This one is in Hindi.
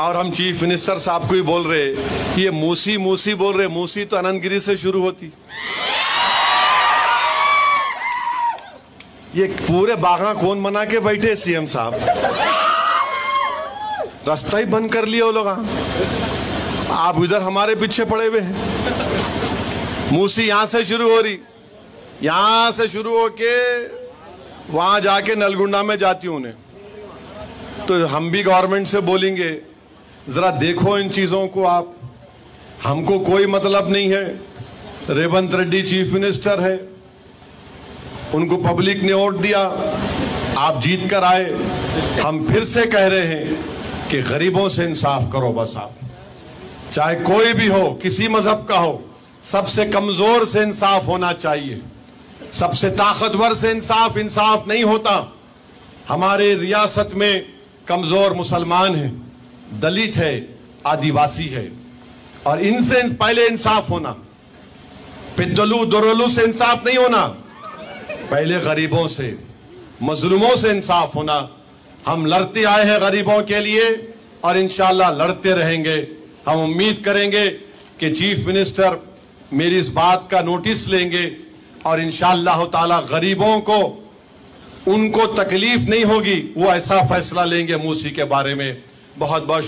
और हम चीफ मिनिस्टर साहब को ही बोल रहे कि ये मूसी मूसी बोल रहे, मूसी तो अनंतगिरी से शुरू होती। ये पूरे बागा कौन बना के बैठे सीएम साहब? रास्ता ही बंद कर लिया वो लोग आप इधर हमारे पीछे पड़े हुए हैं। मूसी यहाँ से शुरू हो रही। यहाँ से शुरू होके वहाँ जाके नलगुंडा में जाती हूँ उन्हें। तो हम भी गवर्नमेंट से बोलेंगे जरा देखो इन चीज़ों को आप। हमको कोई मतलब नहीं है। रेवंत रेड्डी चीफ मिनिस्टर है। उनको पब्लिक ने वोट दिया। आप जीत कर आए। हम फिर से कह रहे हैं कि गरीबों से इंसाफ करो बस आप। चाहे कोई भी हो, किसी मज़हब का हो, सबसे कमज़ोर से इंसाफ होना चाहिए। सबसे ताकतवर से इंसाफ इंसाफ नहीं होता। हमारे रियासत में कमज़ोर मुसलमान है। दलित है, आदिवासी है। और इनसे पहले इंसाफ होना। पिद्दलू दुरलू से इंसाफ नहीं होना। पहले गरीबों से, मजलूमों से इंसाफ होना। हम लड़ते आए हैं गरीबों के लिए और इंशाला लड़ते रहेंगे। हम उम्मीद करेंगे कि चीफ मिनिस्टर मेरी इस बात का नोटिस लेंगे और इंशाला ताला गरीबों को, उनको तकलीफ़ नहीं होगी, वो ऐसा फैसला लेंगे मूसी के बारे में। बहुत बहुत